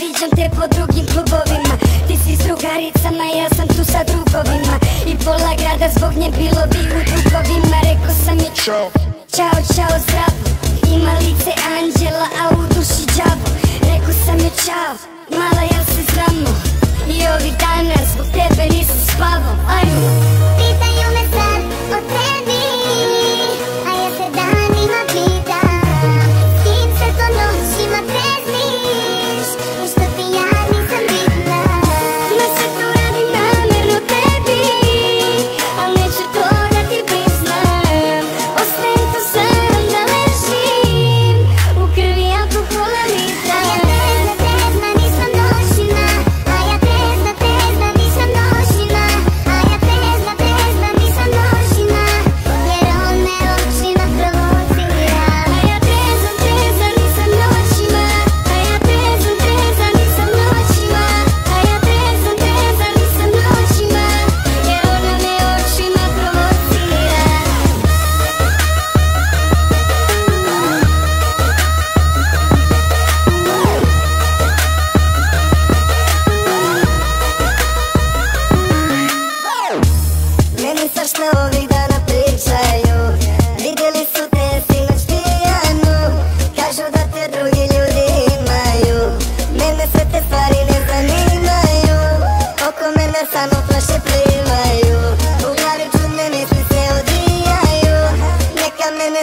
Viđam te po drugim klubovima. Ti si s drugaricama, ja sam tu sa drugovima. I pola grada zbog nje bilo bi u drugovima. Rekao sam je Ćao. Ćao, čao, zdravo. Ima lice anđela, te drugi ljudi imaju Mene sve te stvari ne Oko mene samo flaše U glavi čudne misli se odvijaju Neka mene